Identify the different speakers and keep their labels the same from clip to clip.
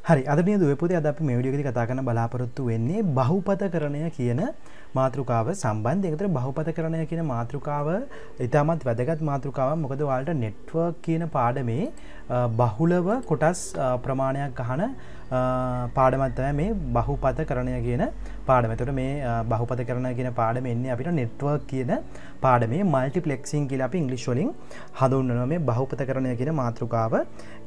Speaker 1: හරි අදනය දුවපුද අද අපි මේඩියකති කතා කන බලාපොරොත්තු වෙන්නේ බහුපත කරණය කියන මාතෘකාව සම්බන්ධ එතර බහුපත කරණය කියන මාතෘකාව ඉතාමත් වැදගත් මාතෘකාව මොකද වාල්ට නෙට්වර්ක් කියන පාඩමේ බහුලව කොටස් ප්‍රමාණයක් ගහන පාඩමත්තය මේ බහුපත කරණය කියන පාඩමතට මේ බහුපත කරන කියන පාඩම එන්නේ අපිට නෙට්වර්ක් කියන පාඩමේ මල්ටිපලෙක්සින් කියලා අපි ඉංගලිස්වලින් හඳුන්නන මේ බහුපත කරණය කියන මාතෘකාව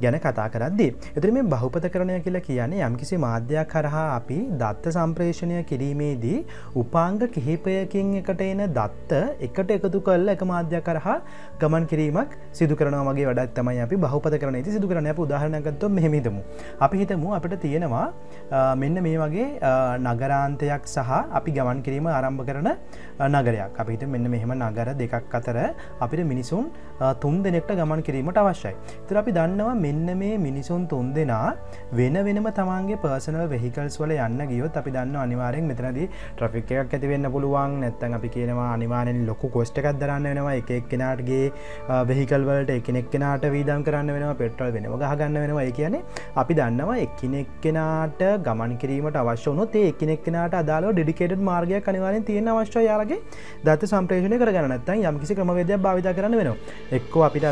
Speaker 1: ගැන කතා කරද්දී. එතර මේ බහුපත කරණය කියලා කියන්නේ යම්කිසි මාධ්‍යයක් කරහා අපි දත්ත සම්ප්‍රේෂණය කිරීමේදී උපාංග කිහිපයකින් එකට එන දත්ත එකට එකතු කල්ල එක මාධ්‍යයක් කරහා ගමන් කිරීමක් සිදු කරනවාගේ වැඩත් තමයි අපි බහුපත කරන ති සිදු කරන උදාහරණගත්ව මෙහිමිතමු. අපි හිතමු අපිට තියෙනවා මෙන්න මේ වගේ නගරාන්තයක් සහ අපි ගමන් කිරීම ආරම්භ කරන නගරයක්. අපිට මෙන්න මෙහෙම නගර දෙකක් අතර අපිට මිනිසුන් තුන් දෙනෙක්ට ගමන් කිරීමට අවශ්‍යයි. තර අපි දන්නවා මෙන්න මේ මිනිසුන් තුන් දෙනා වෙන වෙනම තමන්ගේ පර්සනල් වෙහිකල්ස් වල යන්න ගියොත් අපි දන්න අනිවාරෙන් මෙතනද ට්‍රෆික් එකක් ඇති වෙන්න පුළුවන්. නැත්තන් අපි කියනවා අනිවාරෙන් ලොකු කොස්ට එකක් දරන්න වෙනවා. එක එක් කෙනාටගේ වෙහිකල්වලට එකනෙක් කෙනාට වීදම් කරන්න වෙනවා. පෙට්‍රල් වෙනම ගහගන්න වෙනවා. ඒ කියන්නේ අපි දන්නවා එක්කනෙක් කෙනාට ගමන් කිරීමට අවශ්‍ය වනොත් ඒ එකනෙක් කෙනාට අදාලව ඩිකේට මාර්ගයක් අනිවාරෙන් තියෙන අවශ්‍ය යාලගේ දත්ත සම්ප්‍රේෂණය කරගන්නත්තන් යම්කිසි ක්‍රමවේදයක් භාවිත කරන්න වෙනවා. එක්කෝ අපිට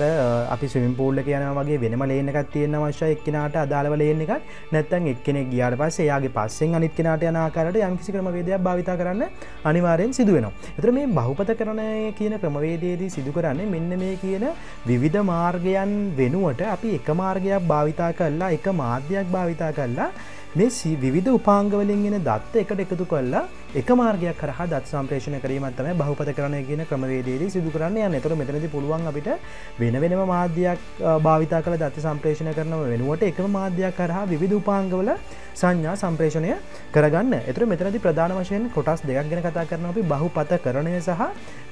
Speaker 1: අපි ස්විම් පූල්ල කියන වගේ වෙනම ලේනකත් තියෙන අවශ්‍ය එක්කෙනට අදාළව ලේන එකක්. නැත්තන් එක්කෙනෙක් ගියාට පස්ස එයාගේ පස්සෙන් අනිත් කෙනට යනාකාරට යම්කිසි ක්‍රමවේදයක් භාවිත කරන්න අනිවාරයෙන් සිදුවෙනවා. එතර මේ බහුපත කරණය කියන ක්‍රමවේදයේදී සිදු කරන්නේ මෙන්න මේ කියන විවිධ මාර්ගයන් වෙනුවට අපි එක මාර්ගයක් භාවිතා කරලා එක මාධ්‍යයක් භාවිතා කරලා මේ විධ උපාංගවලින් ගෙන දත්ත එකට එකතු කොල්ලා එක මාර්ගයක් කරහ දත් සම්ප්‍රේෂණ කරීමත්තම බහපත කරන කියන ක්‍රමවේදේ සිදු කරන්න යන්න. එතර මෙතනති පුළුවන් අපිට වෙන වෙනම මාධ්‍යයක් භාවිතා කළ දත්ත සම්ප්‍රේෂණ කරන වෙනුවට එකම මාධ්‍යයක් කරහා විධ උපාංගවල සංඥා සම්ප්‍රේෂණය කරගන්න. එතර මෙතනති ප්‍රධාන වශයෙන් කොටස් දෙයක් ගෙන කතා කරන අපි. බහුපත කරණය සහ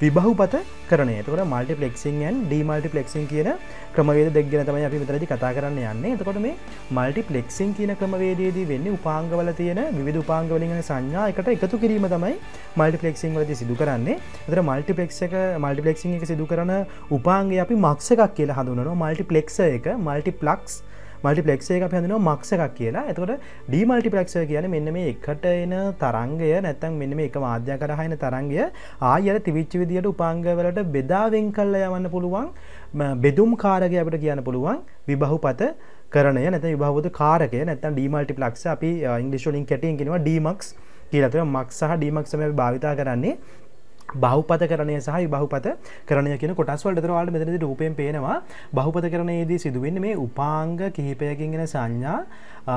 Speaker 1: විබහුපත කරනය තුර මල්ටි පලෙක්සිංයන් ඩීමල්ටි පලෙක්සින් කියන ක්‍රමවේද දෙක්ගෙන තමයි අපි මෙතරදි කතා කරන්න යන්නේ. එතකොට මේ මල්ටි පලෙක්සින් කියන ක්‍රමවේදයේදී වෙන්නේ උපාංගවල තියෙන විධ උපාංගවලින් සංඥා එකට එකතු කිරීම තමයි මල්ටිපලෙක්සිං වලද සිදු කරන්නේ. එතර මල්ටිපලෙක්ෂ එක මල්ටිපලෙක්සිං එක සිදු කරන උපාන්ගේ අපි මක්ස එකක් කියලා හඳුනනවා මල්ටිපලෙක්ස එක මල්ටිපලක්ස් මල්ටිපලෙක්සේ එක පැඳනවා මක්ස එකක් කියලා. එතකොට ඩීමල්ටිපලක්ෂ කියන මෙන්න මේ එකට එන තරංගය නැත්තම් මෙන්න මේ එක මාධ්‍ය කරහයින තරංගය. ආයර තිවිච්ච විදියට උපාංගවලට බෙදාවෙන් කල්ල යවන්න පුළුවන්. බෙදුම් කාරගය අපට කියන්න පුළුවන්. විබහුපත කරනය නැත විභාවත කාරකය නැතන් ඩීමල්ටි ලක්ෂ අපි ඉංගලිශලින් කැටින් කෙනවා ඩීමක්ස් කියලතව මක් සහ ඩීමක්සම භාවිතා කරන්නේ බහුපත කරනය සහ බහුපත කරනය කියන කොටස්වලට දරවාට මෙතනති රූපයෙන් පේනවා. බහුපත කරනයේදී සිදුවෙන්න මේ උපාංග කිහිපයකින්ගෙන සංඥා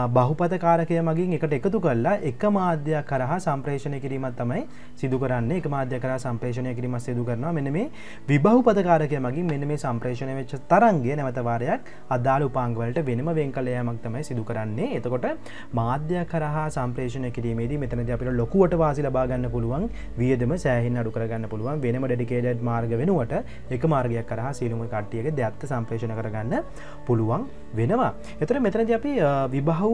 Speaker 1: බහුපත කාරකය මගින් එකට එකතු කල්ලා එක මාධ්‍යයක් කරහා සම්ප්‍රේෂණය කිරීමත් තමයි සිදු කරන්නේ. එක මාධ්‍ය කර සම්ප්‍රේෂණය කිරීම සිදු කරනවා. මෙන මේ විබහුපතකාරකය මගින් මෙන්න මේ සම්ප්‍රේෂණය වෙච්ච තරන්ගේ නැවතවාරයක් අදාළ උපාංගවලට වෙනම වෙන්කලයමක් තමයි සිදු කරන්නේ. එතකොට මාධ්‍ය කරහා සම්ප්‍රේෂණය කිරීමේදී මෙතනද අපිට ලොකුවට වාසි ලබාගන්න පුළුවන් වියදම සෑහින් අඩු කරගන්න පුළුවන්. වෙනම ඩෙඩිකේඩ මාර්ග වෙනුවට එක මාර්ගයක් කරහා සීලුම කට්ටියගේ දැත්ත සම්ප්‍රේෂණ කරගන්න පුළුවන් වෙනවා. එතර මෙතනද අපි විබහු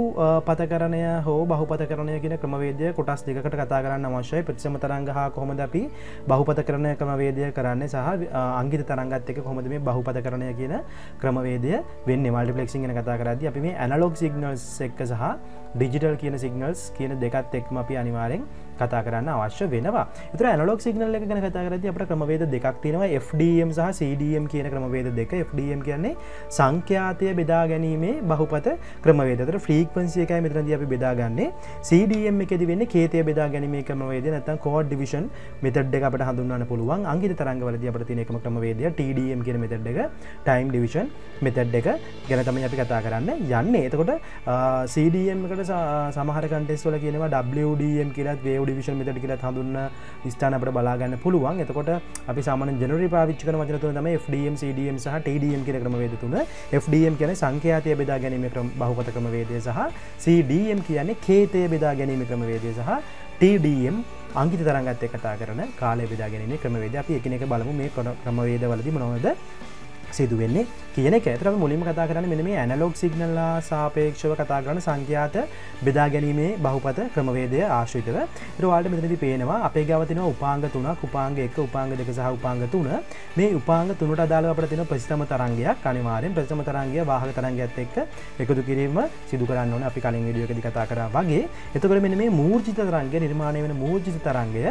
Speaker 1: පතකරණය හෝ බහපත කරනය කියන ක්‍රමවේදය කොටස් දෙකට කතා කරන්න අවශ්‍යයි. ප්‍රතිසම තරංග හා කොහොමද අපි බහපත කරනය ක්‍රමවේදය කරන්න සහ අංගිත තරංගත් එක කොහොමද මේ බහපත කරනය කියන ක්‍රමවේදය වෙන්න. මල්ටිපලෙක්සිං ගෙන කතා කරද අපි මේ ඇනලොක් සිගනල්ස් එක්ක සහ ඩිජිටල් කියන සිගනල්ස් කියන දෙකත් එක්ම අපි අනිවාරෙන් කතා කරන්න අවශ්‍ය වෙනවා. එතර ඇනලොක් සිගනල් එක ගැන කතා කරද අපට ක්‍රමවේද දෙකක් තියෙනවා. FDM සහ CDM කියන ක්‍රමවේද දෙක. FDM කියන්නේ සංඛ්‍යාතය බෙදා ගැනීමේ බහුපත ක්‍රමවේදතර ෆ්‍රීක්වන්සියකයි මෙතරද අපි බෙදාගන්නේ CDM එකෙද වෙන්න කේතය බෙදා ගැනීම ක්‍රමවේද නැතන් කෝඩ් ඩිවිෂන් මෙතඩ් එක අපට හඳුන්වන්න පුළුවන්. අංගිත තරංගවලද අපට තියෙනකම ක්‍රමවේදය TDM කියන මෙතඩ් එක ටයිම් ඩිවිෂන් මෙතඩ් එක ගැන තමයි අපි කතා කරන්න යන්නේ. එතකොට CDM එකට සමහර කටෙස්වල කියනවා WDM කියලත් වේ ඩිවිෂන් මෙතට කියල හඳුන්න ස්ථාන අපට බලාගන්න පුළුවන්. එතකොට අපි සාමන ජනරි පාවිච්චකන වචනතු තම FDM CDM සහ TDM කියෙන ක්‍රම වේද තුන FDM කියන සංඛ්‍යාතය බෙදා ගැනීම ක්‍රම බහපත ක්‍රම වේදය සහ CDM කියන්නේ කේතය බෙදා ගැනීම ක්‍රම වේදය සහ TDM අංගිත තරගත් කතා කරන කාලය බෙදා ගැනීම ක්‍රමවේද අපි එකනෙක බලමු මේ කොට ක්‍රමවේද වලදි මොනවද සිදුවෙන්නේ කියන ඇතර මුලිම කතා කරන මෙ මේ ඇනලෝක් සිගනල්ලා සාපේක්ෂව කතා කරන සංඛ්‍යාත බෙදා ගැනීමේ බහුපත ක්‍රමවේදය ආශ්‍රිතව. රවාට මෙතනති පේනවා අපේ ගවතින උපාංග තුනක්. උපාංග එක උපාංග දෙක සහ උපාංග තුන. මේ උපාංග තුනට අදාළවට තින ප්‍රස්තම තරන්ගයක් අනිවාරෙන් ප්‍රසම තරන්ගේ වාහක තරන්ගත් එක්ක එකතු කිරීම සිදු කරන්න ඕන අපි කලින් විඩියෝකදි කතා කර වගේ. එතකට මෙන මේ මූර්ජිත තරන්ග නිර්මාණය වෙන මූර්ජිත තරන්ගය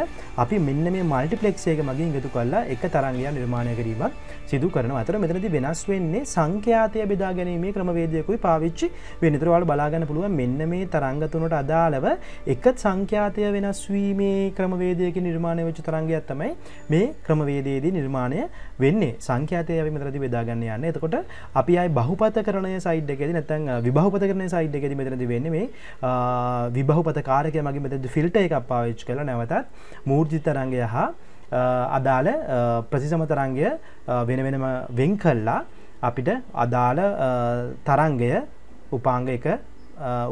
Speaker 1: අපි මෙන්න මේ මල්ටිපලෙක්ෂේක මගින් ගතු කල්ලා එක තරංගය නිර්මාණය කිරීමක් සිදු කරන අතර මෙතනති වෙනස් වෙන්නේ සංඛ්‍යාතය බෙදා ගැනීමේ ක්‍රමවේදයකුයි පාවිච්චි වෙනතරවල් බලාගන්න පුළුව මෙන්න මේ තරංගතුනට අදාළව එකත් සංඛ්‍යාතය වෙනස්වීමේ ක්‍රමවේදයක නිර්මාණය වෙච්ච තරංගයක් තමයි මේ ක්‍රමවේදයේදී නිර්මාණය වෙන්නේ. සංඛ්‍යාතය මෙතරදි බෙදාගන්න යන්න. එතකොට අපි අයි බහුපත කරනය සයිඩ්කෙද නැතැන් විබහපත කරන සයිඩ්කෙද මෙතරද වෙන්න මේ විබහපත කාරකය මගේ මෙතද ෆිල්ට එක පාවිච් කළ නැවතත් මූර්ජිතරංගය හා අදාළ ප්‍රතිසම තරංගය වෙන වෙනම වෙන් කල්ලා අපිට අදාළ තරංගය උපාංග එක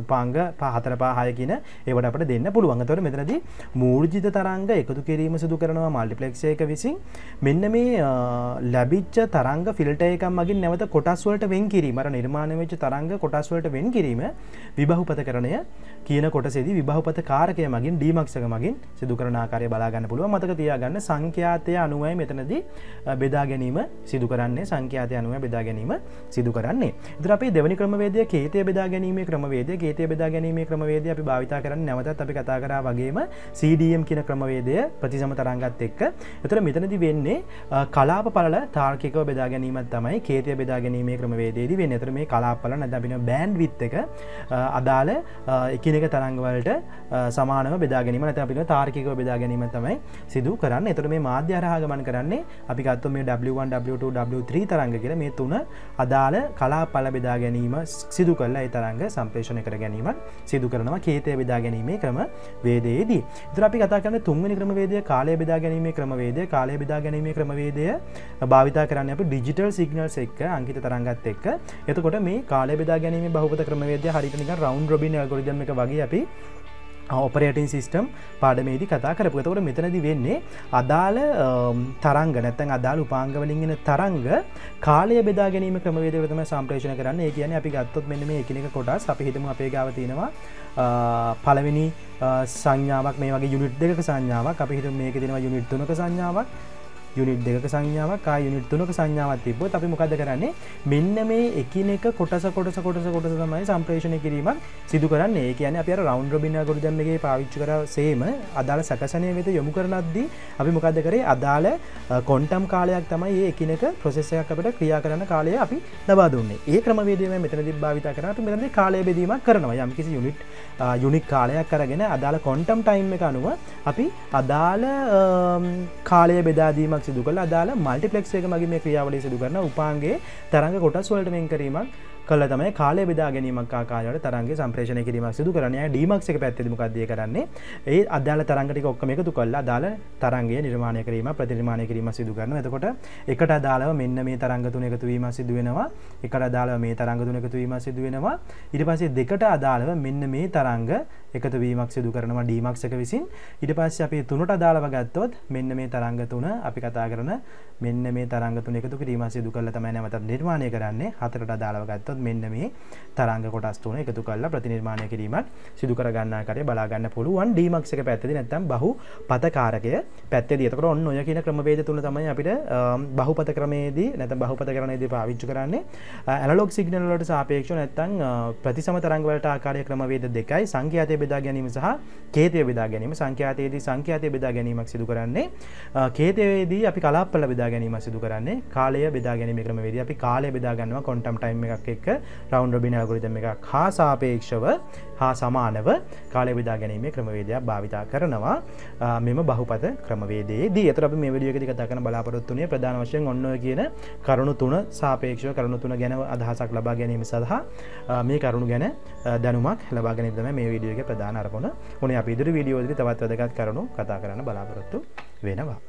Speaker 1: උපාංග පහතර පාහය කියන ඒවට අපට දෙන්න පුළුවන්. තොර මෙතනද මූර්ජිත තරංග එකතු කිරීම සිදු කරනවා මල්ටිපලෙක්ෂයක විසින්. මෙන්න මේ ලැබිච්ච තරංග ෆිල්ට එකක් මගින් නැවත කොටස්වලට වෙන් කිරීම නිර්මාණය වෙච්ච තරංග කොටස්වලට වෙන් කිරීම විබහුපත කරණය කියන කොටසේදී විබහුපත කාරකය මගින් ඩීමක්ෂක මගින් සිදු කරන ආකාරය බලාගන්න පුළුව මතක තියාගන්න සංඛ්‍යාතය අනුවයි මෙතනදී බෙදා ගැනීම සිදු කරන්නේ. සංඛ්‍යාතය අනුව බෙදා ගැනීම සිදු කරන්නේ. ඉදිර අපේ දෙවනි ක්‍රමවේදය කේතය බෙදා ගැනීම ක්‍රමවේ ක්‍රමවේද ගේතය බෙදා ගැනීමේ ක්‍රමවේද අපි භාවිතා කරන්න. නැවතත් අපි කතා කර වගේම CDM කියන ක්‍රමවේදය ප්‍රතිසම තරංගත් එක්ක. එතර මෙතනති වෙන්නේ කලාප පල තාර්කිකව බෙදා ගැනීමත් තමයි කේතය බෙදා ගැනීමේ ක්‍රමවේදේදී වෙන එතර මේ කලාපල නැදබින බෑන්් විත් එක අදාළ එකනක තරංගවලට සමානව බෙදාගැනීම නැත අපින තාර්කිකව බෙදා ගැනීම තමයි සිදු කරන්න. එතර මේ මාධ්‍යරහගමන් කරන්නේ අපි ගත්තු මේ W1 W2 W3 තරංග කියල. මේ තුන අදාළ කලා පල බෙදා ගැනීම සිදු කරලා ඒ තරංග සම්පේෂ විශ්ලේෂණය කර ගැනීමත් සිදු කරනවා. කේතය බෙදා ගැනීමේ ක්‍රම වේදේදී ඉතර අපි කතා කරන තුන්වනි ක්‍රමවේදය කාලය බෙදා ගැනීමේ ක්‍රමවේදය. කාලය බෙදා ගැනීමේ ක්‍රමවේදය භාවිතා කරන්න අප ඩිජිටල් සිගනල්ස් එක්ක අංකිත තරංගත් එක්ක. එතකොට මේ කාලය බෙදා ගැනීම බහපත ක්‍රමවේදය හරිනික රවන්් රබින් ගොරිදම එක වගේ අපි ඔපරේටින් සිිස්ටම් පාඩමේදී කතා කරපු. තකොට මෙතනදි වෙන්නේ අදාළ තරංග නැත්තන් අදාළ උපාංගවලින්ගෙන තරංග කාලය බෙදා ගැනීම ක්‍රමවේදවතම සම්ප්‍රේෂණ කරන්න. ඒ කියන අපි ගත්තොත් මෙන්න මේ එකනෙක කොටස් අපි හිතම අපේ ගාව තියෙනවා පළවෙනි සංඥාවක් මේ වගේ යුනිට් දෙක සංඥාවක්. අපි හිත මේක දෙනවා යුනිට් තුනක සංඥාවක්. යුනිට් දෙක සංඥාවක් යුනිට් තුනක සංඥාවත් තිබොත් අපි මොකද කරන්නේ? මෙන්න මේ එකිනෙක කොටස කොටස කොටස කොටස තමයි සම්ප්‍රේෂණය කිරීමක් සිදු කරන්න. ඒ කියන අප රවන්් රබින ගොඩදම්මගේ පාවිච්චි කර සේම අදාළ සැකසනය වෙත යොමු කරනද්දී අපි මොකද කරේ? අදාළ කොන්ටම් කාලයක් තමයි ඒ එකිනෙක ප්‍රසෙසයක් අපට ක්‍රියා කරන කාලය අපි ලබා දුන්නේ. ඒ ක්‍රමවේදම මෙතනදි භාවිත කරට මෙතන කාලය බෙදීමක් කරනවා. යම් කිසි යුනිට් යුනික් කාලයක් කරගෙන අදාළ කොන්ටම් ටයිම් එක අනුව අපි අදාළ කාලය බෙදාදීමක් සිදු කළ අදාළ මල්ටිපලෙක්් එක මගේ මේ ක්‍රියාවලි සිදු කරන උපාන්ගේ තරඟ කොටස් වලට මෙන් කිරීමක් කල තමයි කාලය බෙදා ගැනීමක් ආකාරයට තරන්ගේ සම්ප්‍රේෂණ කිරීමක් සිදු කරනය ඩීමක්ක පැත්ති මකක්දය කරන්නේ? ඒ අදාල තරන්ගටි ඔක්කම එකතු කල්ලා දාල තරන්ගේ නිර්මාණය කිරීම ප්‍රතිර්මාණය කිරීම සිදු කරන එතකොට එකට අදාලව මෙන්න මේ තරංගතුන එකතුවීම සිදුවෙනවා එකට අදාලව මේ තරංගතුන එකතුවීම සිදුවෙනවා ඉට පසේ දෙකට අදාළව මෙන්න මේ තරංග එකතුවීමක් සිදු කරනවා ඩීමක්සක විසින්. ඉට පස්ස අපේ තුනට අදාළව ගත්තොත් මෙන්න මේ තරංග තුන අපි කතා කරන මෙන්න මේ තරංගතුන එකතු කිරීම සිදු කල තමයි නැවත නිර්මාණය කරන්නේ. හතරට අදාළව ගත්තොත් ගත්තොත් මෙන්න මේ තරංග කොටස් තුන එකතු කරලා ප්‍රතිනිර්මාණය කිරීමත් සිදු කරගන්න කරේ බලාගන්න පුළුවන්. ඩීමක්ෂක පැත්තදි නැත්තම් බහු පතකාරකය පැත්තේ දියතකට ඔන්න ඔය කියන ක්‍රමවේද තුළ තමයි අපිට බහුපත ක්‍රමේදී නැත බහුපත කරනේදී පාවිච්චි කරන්නේ. ඇලොක් සිගනල්ලට සාපේක්ෂ නැත්තං ප්‍රතිසම තරංගවලට ආකාරය ක්‍රමවේද දෙකයි. සංඛ්‍යාතය බෙදා ගැනීම සහ කේතය බෙදා ගැනීම. සංඛ්‍යාතයේදී සංඛ්‍යාතය බෙදා ගැනීමක් සිදු කරන්නේ කේතයේදී අපි කලාපල බෙදා ගැනීම සිදු කරන්නේ කාලය බෙදා ගැනීම ක්‍රමවේදී. අපි කාලය බෙදාගන්නවා කොන්ටම් ටයිම් එකක් එක් එක. රවන්් රබින ඇගුරිතම එකක් හා සාපේක්ෂව හා සමානව කාලය විදා ගැනීමේ ක්‍රමවේදයක් භාවිතා කරනවා. මෙම බහුපත ක්‍රමවේදේ දී අතර මේ විඩියක කතකන බලාපොරොත්තුනේ ප්‍රධාන වශයෙන් ඔන්න කියන කරුණු තුන සාපේක්ෂව කරුණු තුන ගැන අදහසක් ලබා ගැනීම සඳහා මේ කරුණු ගැන දැනුමක් ලබාගෙනතම මේ විඩියෝක ප්‍රධාන අරපොන ඕන අප ඉදිරි විඩියෝදි තවත් වැදගත් කරුණු කතා කරන්න බලාපොරොත්තු වෙනවා.